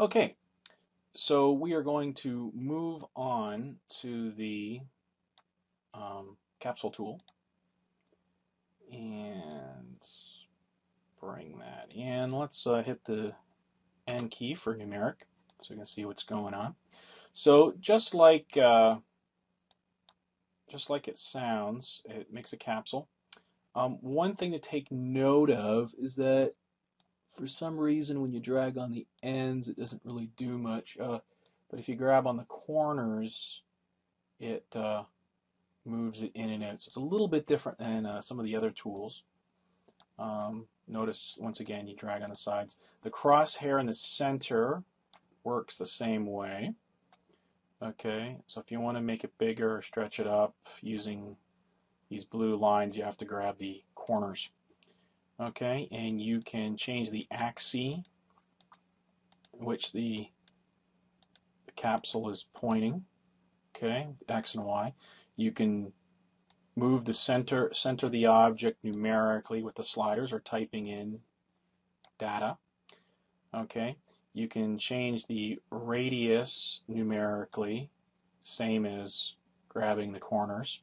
Okay, so we are going to move on to the um, capsule tool and bring that in. Let's uh, hit the N key for numeric so you can see what's going on. So just like uh, just like it sounds, it makes a capsule. Um, one thing to take note of is that for some reason when you drag on the ends it doesn't really do much. Uh, but if you grab on the corners it uh, moves it in and out. So it's a little bit different than uh, some of the other tools. Um, notice once again you drag on the sides. The crosshair in the center works the same way. Okay, so if you want to make it bigger or stretch it up using these blue lines, you have to grab the corners. Okay, and you can change the axis which the, the capsule is pointing. Okay, X and Y. You can move the center center the object numerically with the sliders or typing in data. Okay, you can change the radius numerically, same as grabbing the corners.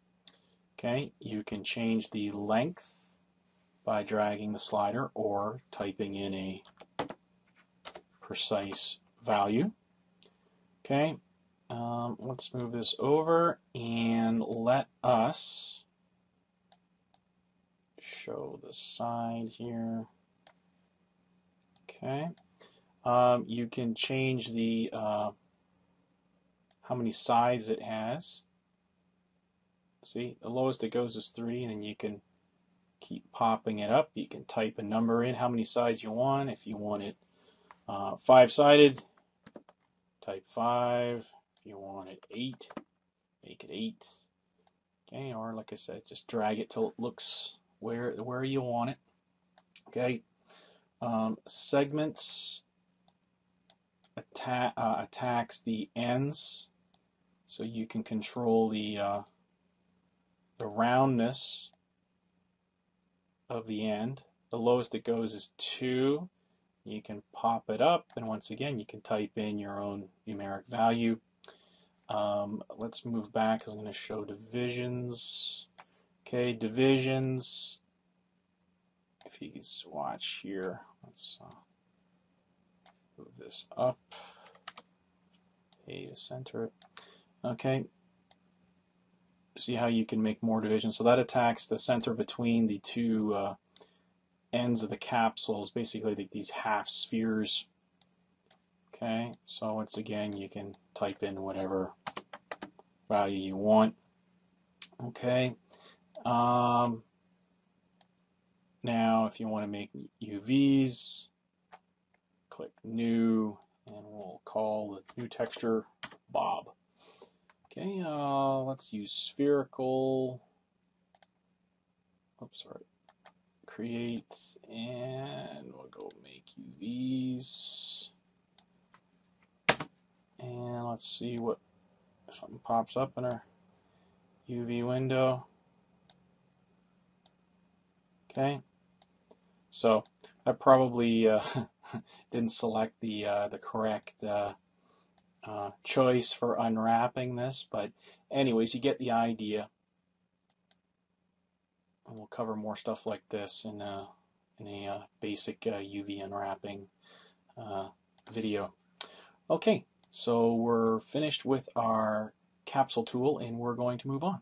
Okay, you can change the length by dragging the slider or typing in a precise value. Okay, um, let's move this over and let us show the side here. Okay. Um, you can change the uh, how many sides it has. See, the lowest it goes is 3, and then you can keep popping it up. You can type a number in, how many sides you want. If you want it uh, five-sided, type 5. If you want it 8, make it 8. Okay, or like I said, just drag it till it looks where, where you want it. Okay, um, segments atta uh, attacks the ends, so you can control the uh, the roundness of the end. The lowest it goes is 2. You can pop it up, and once again, you can type in your own numeric value. Um, let's move back. I'm going to show divisions. Okay, divisions. If you can watch here, let's uh, Move this up. To center it. Okay. See how you can make more divisions. So that attacks the center between the two uh, ends of the capsules, basically these half spheres. Okay, so once again, you can type in whatever value you want. Okay. Um, now, if you want to make UVs, click new and we'll call the new texture Bob. Okay, uh, let's use spherical. Oops, sorry. Create and we'll go make UVs. And let's see what something pops up in our UV window. Okay, so I probably uh, didn't select the uh, the correct uh, choice for unwrapping this, but anyways, you get the idea. And we'll cover more stuff like this in a, in a uh, basic UV uh, unwrapping uh, video. Okay, so we're finished with our capsule tool and we're going to move on.